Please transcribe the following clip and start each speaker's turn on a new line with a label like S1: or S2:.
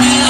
S1: Yeah.